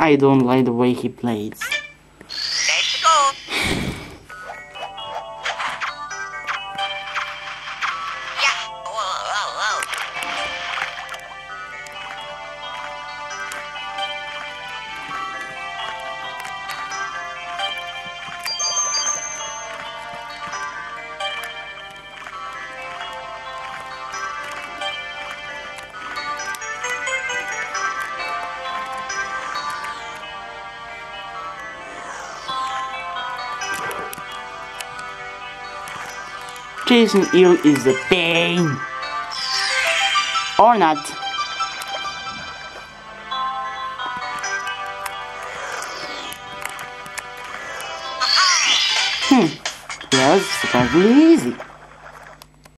I don't like the way he plays. Jason Hill is a pain. Or not. Hmm. Yes, surprisingly easy.